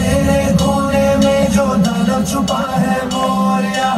तेरे कोने में जो धन छुपा है मोरिया।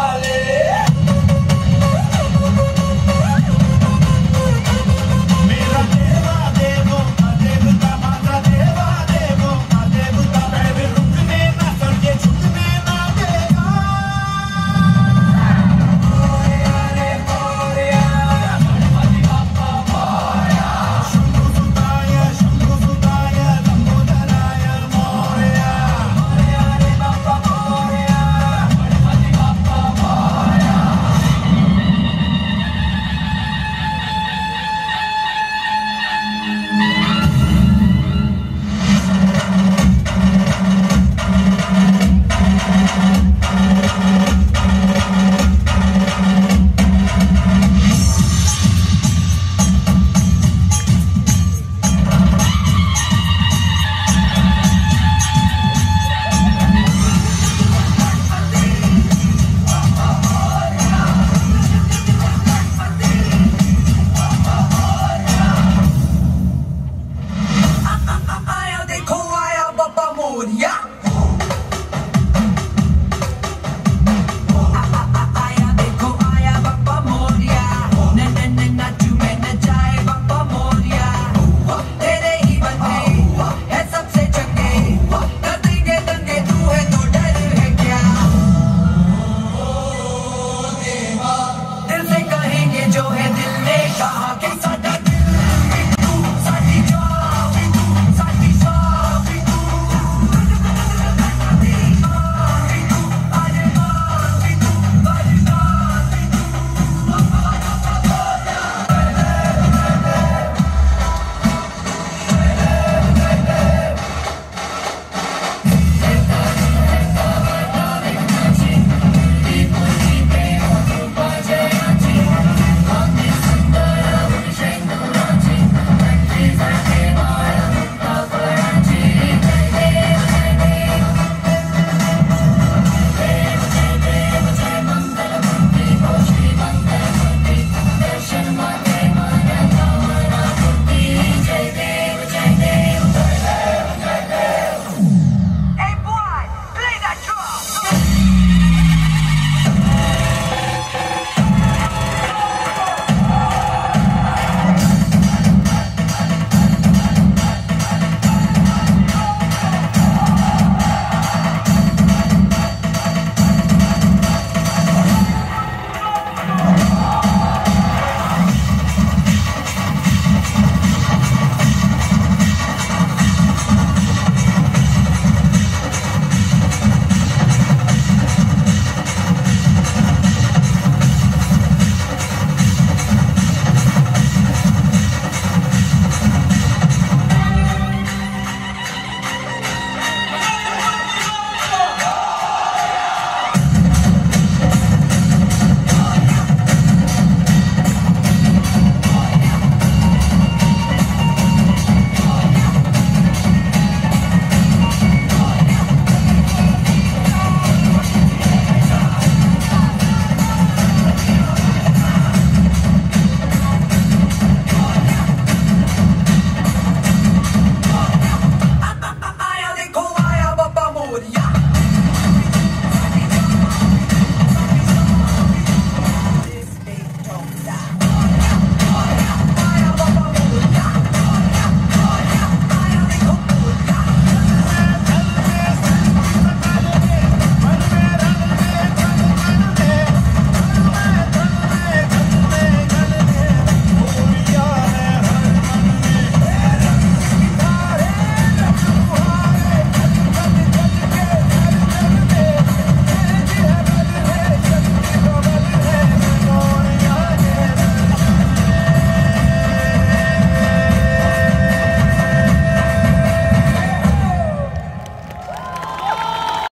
iguales.